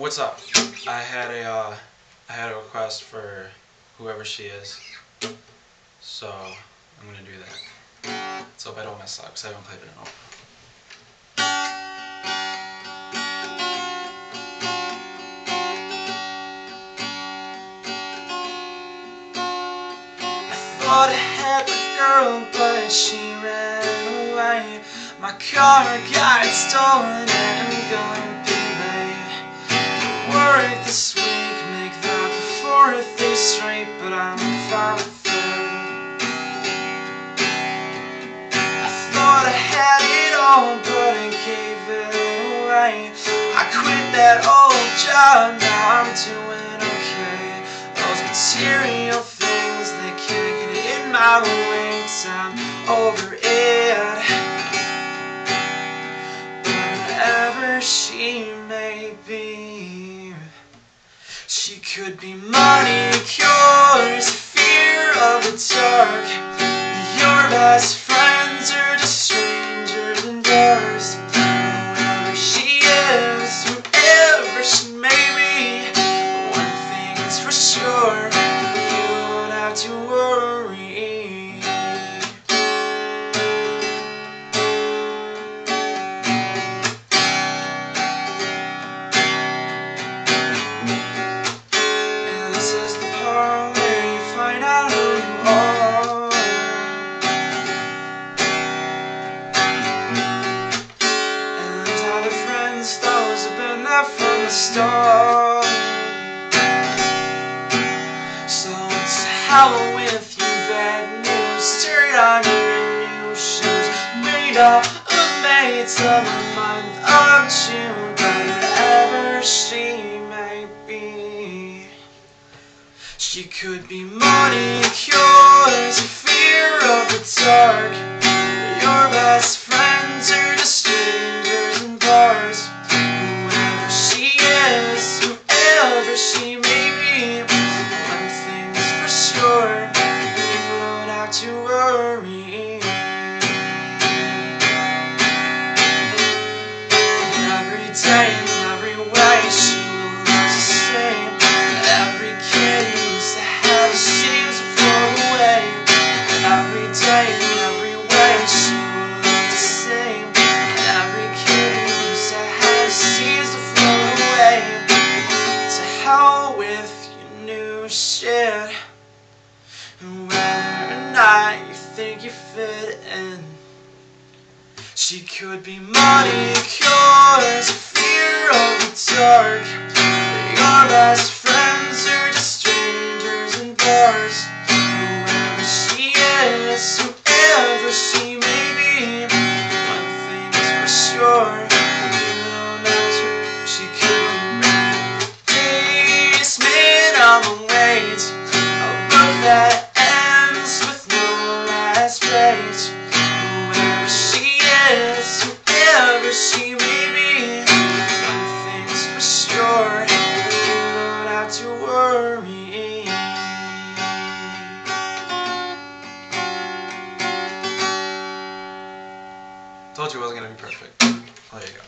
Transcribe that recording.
What's up? I had a uh, I had a request for whoever she is, so I'm gonna do that. Let's hope I don't mess up because I haven't played it in a while. thought I had the girl, but she ran away. My car got stolen and I'm late. Work this week, make that the fourth day straight, but I'm fine with it. I thought I had it all, but I gave it away. I quit that old job, now I'm doing okay. Those material things, they can't get in my way, she could be money cures, fear of the dark. Your best friends have from the start. So it's hell with you, bad news. Dirt on your new shoes. Made up of mates of a month of June. But wherever she may be, she could be money shit. Whether or not you think you fit in. She could be money cures, fear of the dark. Your best Told you it wasn't gonna be perfect. Oh, there you go.